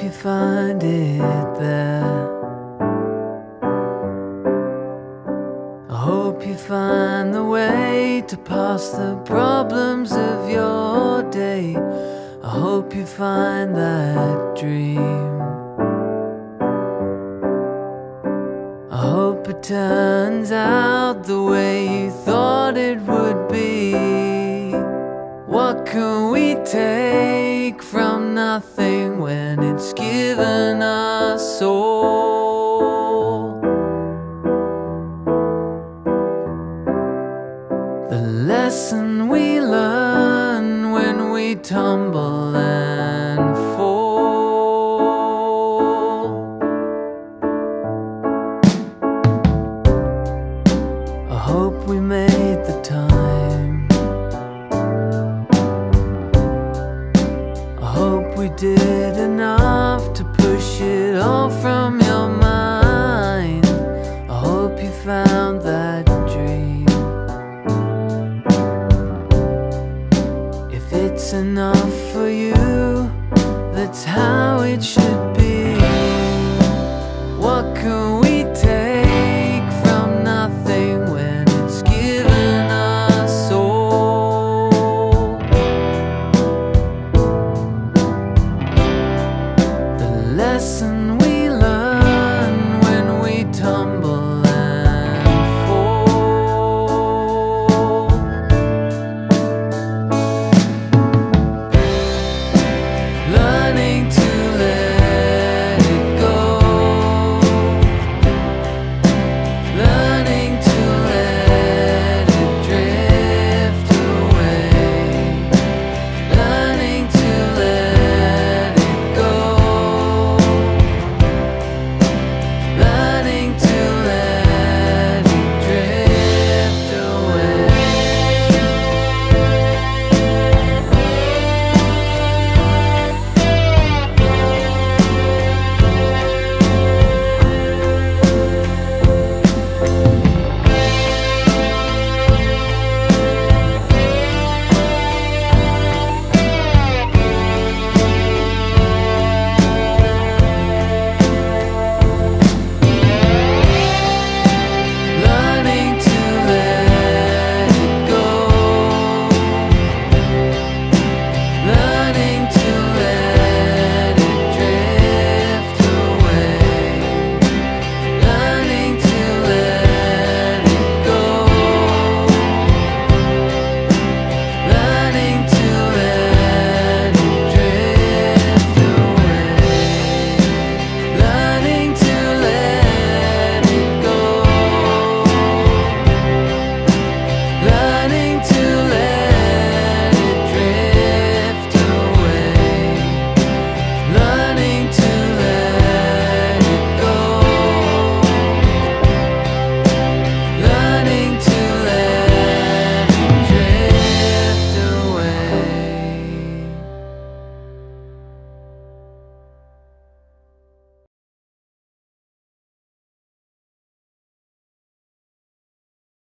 hope you find it there. I hope you find the way to pass the problems of your day. I hope you find that dream. I hope it turns out the way you thought. Can we take from nothing when it's given us all? The lesson we learn when we tumble and fall. I hope we made the time. Did enough to push it all from your mind. I hope you found that dream. If it's enough for you, that's how it should lesson we learn when we tumble and fall. Learning to